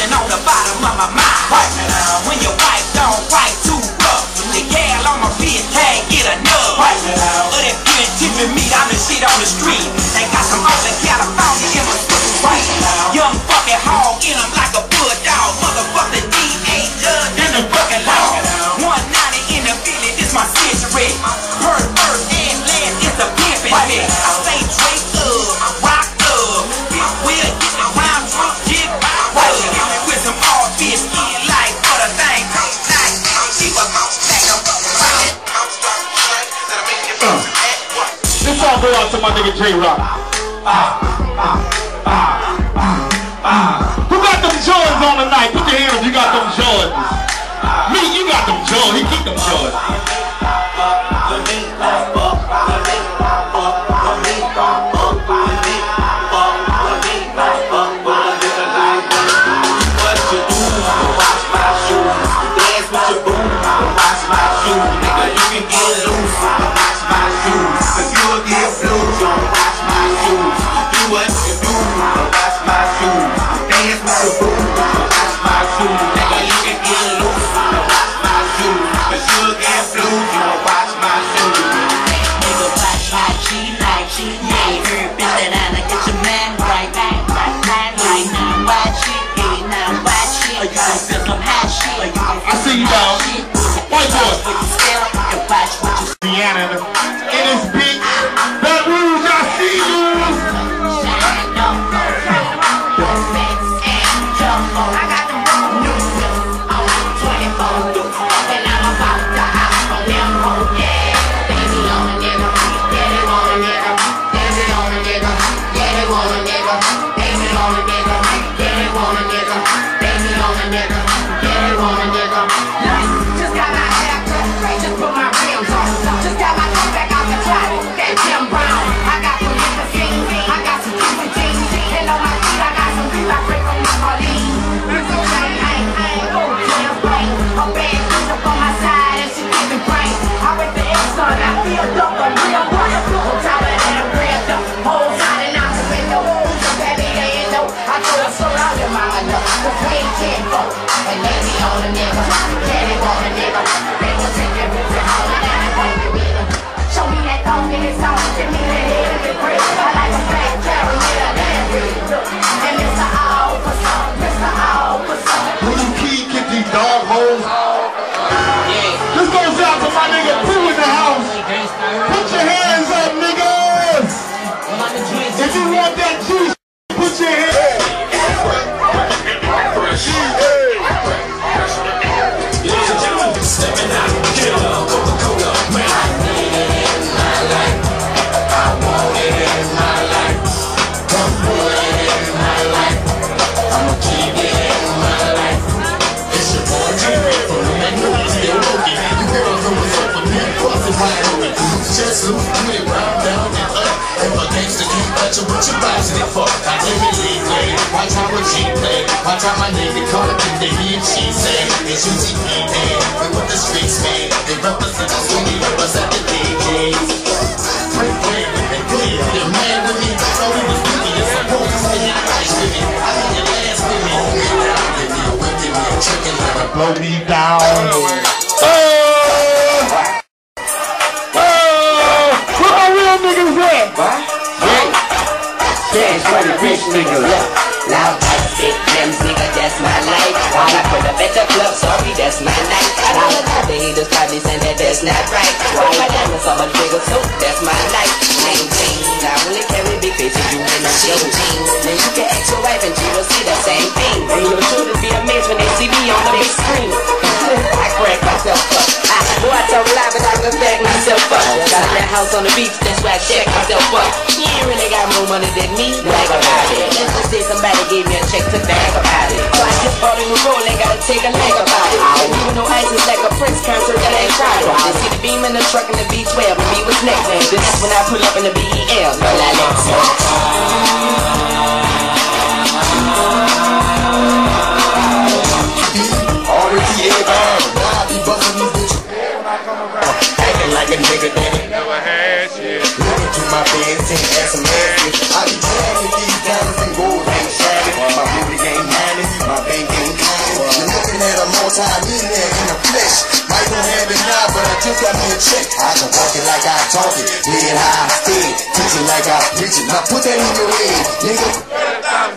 scratching on the bottom of my mind. When your wife don't fight too rough, the gal on my bed can't get enough right now. Of that good tipping meat, I'm the shit on the street. They got some other California. My nigga J Rock. Ah, ah, ah, Who got them Jordans on tonight? Put your hand up. You got them Jordans. Me, you got them Jordans. He keep them Jordans. Gon' I see you down. White boy. What Just look good, round down and up. If a gangster keep at you, what you bouncing it for? I give me lead play, watch how a G play, watch how my nigga call it, and they hear she say, it's UTP, we what the streets made, they represent us, we represent the DJs. Free play with the clear, they mad with me, thought he was wicked, you're supposed to stay in Christ with me, I need your last with me, hold me down, give me a whip, give me a chicken, let her Blow me down. Rich nigga. Look, Loud like big M's, nigga, that's my life. While I put up at the club, sorry, that's my night. And all of the haters probably saying that that's not right. Why my diamonds so much bigger, so that's my life. Name jeans, I only carry big faces, you in a show jeans. Then you can ask your wife and she will see the same thing. And your children be amazed when they see me house on the beach, that's why I check myself up. You ain't really got more money than me, like about it. Let's just say somebody gave me a check to bag about it. So I just bought a new roll, ain't gotta take a leg about it. Even though ice is like a Prince concert, that ain't tried. They see the beam in the truck in the B12, and me was next. And then that's when I pull up in the BEL. No, let's All now I be busting these bitches. Acting like a nigga never had shit. Looking through my pants and ass some ass. I be tagging these diamonds and gold ain't shabby. My booty ain't money, my bank ain't counting. You're looking at a multi-millionaire in the flesh. Might don't have it now, but I just got me a check. I can walk it like I talk it. Head high, stay like I preach it. Now put that in your head, nigga.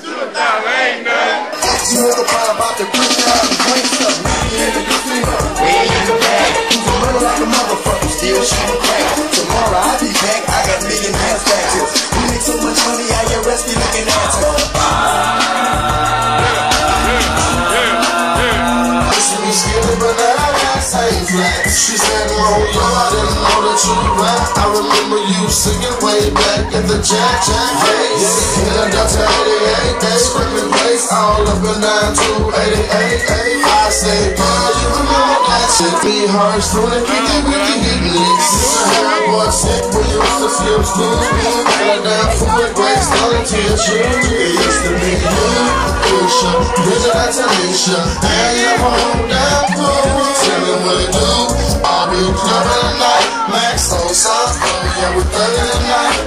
Flat. She said, Oh Lord, I didn't know that you were rap. I remember you singing way back at the Jack Jack days. In the Delta 88 days, screaming bass all up and down to 88. I say, girl, you remember that shit? Be hard, soon and kicky, wicky, getting licks. Hair boy sick, to flip schools. Got a. It used to be Pusha, Bridget, and Tanisha. And your home down pool. Tell me what to do. I'll be clubbing tonight. Max on South, yeah, we're 30 tonight.